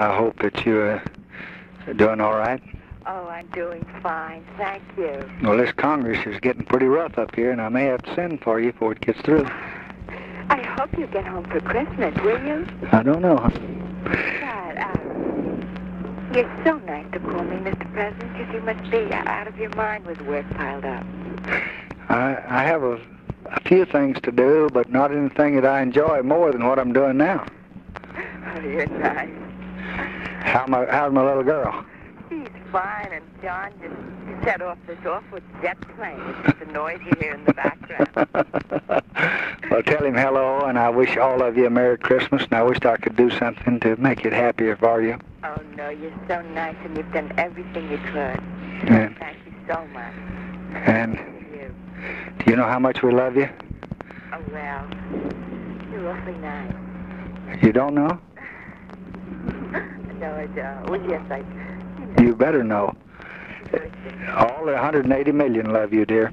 I hope that you're uh, doing all right. Oh, I'm doing fine. Thank you. Well, this Congress is getting pretty rough up here, and I may have to send for you before it gets through. I hope you get home for Christmas, will you? I don't know. God, uh, you're so nice to call me, Mr. President, because you must be out of your mind with work piled up. I, I have a, a few things to do, but not anything that I enjoy more than what I'm doing now. Oh, you're nice. How my, how's my little girl? She's fine, and John just set off this awful jet plane. It's just the noise you hear in the background. well, tell him hello, and I wish all of you a Merry Christmas, and I wish I could do something to make it happier for you. Oh, no, you're so nice, and you've done everything you could. And, Thank you so much. and You. do you know how much we love you? Oh, well, you're awfully nice. You don't know? Uh, well, yes, I do. You better know. All the 180 million love you, dear,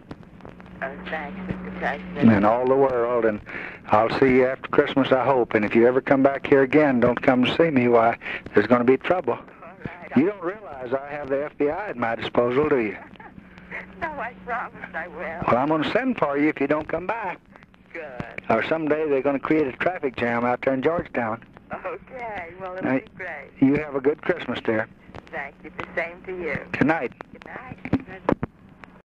Oh, thanks, Mr. President. and all the world. And I'll see you after Christmas, I hope. And if you ever come back here again, don't come to see me. Why, there's going to be trouble. Right. You don't realize I have the FBI at my disposal, do you? No, I promise I will. Well, I'm going to send for you if you don't come back. Good. Or someday they're going to create a traffic jam out there in Georgetown. Okay. Well, it'll be great. You have a good Christmas, dear. Thank you. The same to you. Good night. Good night.